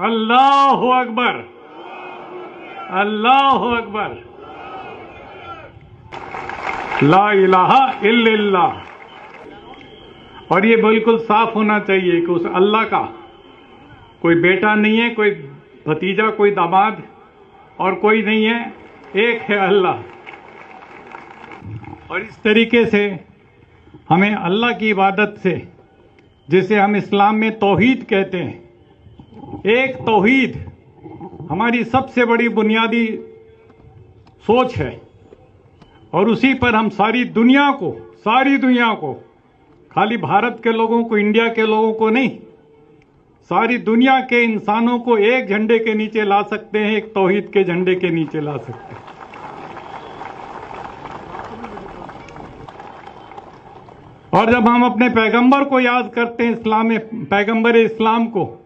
अल्लाह अकबर अल्लाह अकबर ला इलाहा इल्लल्लाह और ये बिल्कुल साफ़ होना चाहिए कि उस अल्लाह का कोई बेटा नहीं है, कोई भतीजा, कोई दामाद और कोई नहीं है, एक है अल्लाह। और इस तरीके से हमें अल्लाह की इबादत से, जिसे हम इस्लाम में तौहीद कहते हैं एक तोहीद हमारी सबसे बड़ी बुनियादी सोच है और उसी पर हम सारी दुनिया को, सारी दुनिया को, खाली भारत के लोगों को, इंडिया के लोगों को नहीं, सारी दुनिया के इंसानों को एक झंडे के नीचे ला सकते हैं, एक तौहीद के झंडे के नीचे ला सकते हैं। और जब हम अपने पैगंबर को याद करते हैं, इस्लाम, पैगंबर इस्लाम को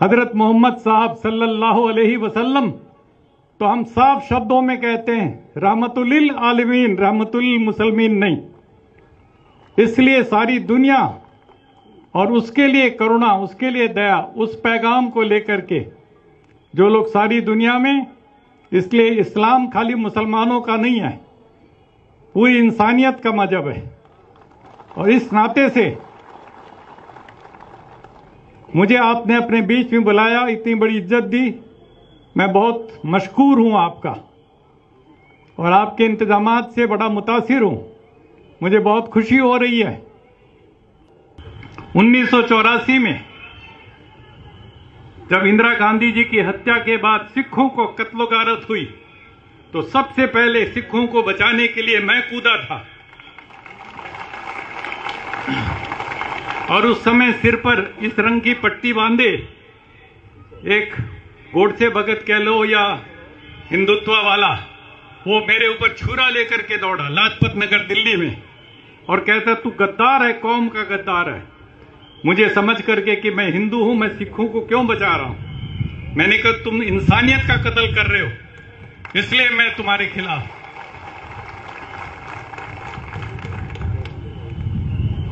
हज़रत मोहम्मद साहब सल्लल्लाहु अलैहि वसल्लम तो हम साफ़ शब्दों में कहते हैं, रहमतुल्लिल आलमीन रहमतुल मुसलमीन नहीं। इसलिए सारी दुनिया और उसके लिए करुणा, उसके लिए दया, उस पैगाम को लेकर के जो लोग सारी दुनिया में, इसलिए इस्लाम खाली मुसलमानों का नहीं है, पूरी इंसानियत का मज़हब है। और इस नाते से मुझे आपने अपने बीच में बुलाया, इतनी बड़ी इज़्ज़त दी। मैं बहुत मशहूर हूँ आपका और आपके इंतज़ाम से बड़ा मुतासिर हूँ। मुझे बहुत खुशी हो रही है। उन्नीस सौ चौरासी में जब इंदिरा गांधी जी की हत्या के बाद सिखों को कत्लो गारत हुई तो सबसे पहले सिखों को बचाने के लिए मैं कूदा था। और उस समय सिर पर इस रंग की पट्टी बांधे, एक गोडसे भगत कह लो या हिंदुत्व वाला, वो मेरे ऊपर छुरा लेकर के दौड़ा, लाजपत नगर दिल्ली में। और कहता, तू गद्दार है, कौम का गद्दार है। मुझे समझ करके कि मैं हिंदू हूँ, मैं सिखों को क्यों बचा रहा हूँ? मैंने कहा, तुम इंसानियत का कत्ल कर रहे हो, इसलिए मैं तुम्हारे खिलाफ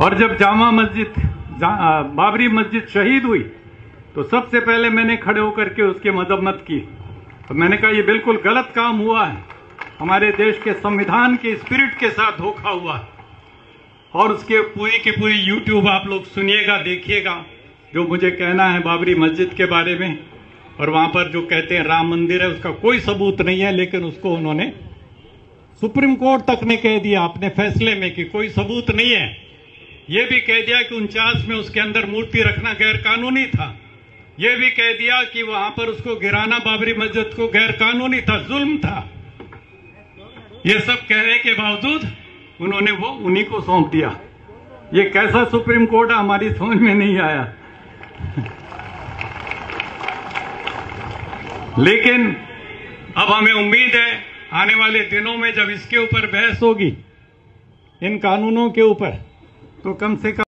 और जब जामा मस्जिद बाबरी मस्जिद शहीद हुई। तो सबसे पहले मैंने खड़े होकर के उसकी मजम्मत की। तो मैंने कहा, ये बिल्कुल गलत काम हुआ है। हमारे देश के संविधान के स्पिरिट के साथ धोखा हुआ है। और उसके पूरी की पूरी यूट्यूब आप लोग सुनिएगा, देखिएगा, जो मुझे कहना है बाबरी मस्जिद के बारे में। और वहाँ पर जो कहते हैं, राम मंदिर है, उसका कोई सबूत नहीं है, लेकिन उसको उन्होंने सुप्रीम कोर्ट तक ने कह दिया, अपने फैसले में कि कोई सबूत नहीं है। ये भी कह दिया कि उनचास में उसके अंदर मूर्ति रखना गैर कानूनी था। यह भी कह दिया कि वहाँ पर उसको गिराना बाबरी मस्जिद को गैर कानूनी था, जुल्म था। ये सब कहने के बावजूद उन्होंने वो उन्हीं को सौंप दिया। ये कैसा सुप्रीम कोर्ट है, हमारी समझ में नहीं आया। लेकिन अब हमें उम्मीद है, आने वाले दिनों में जब इसके ऊपर बहस होगी, इन कानूनों के ऊपर तो कम से कम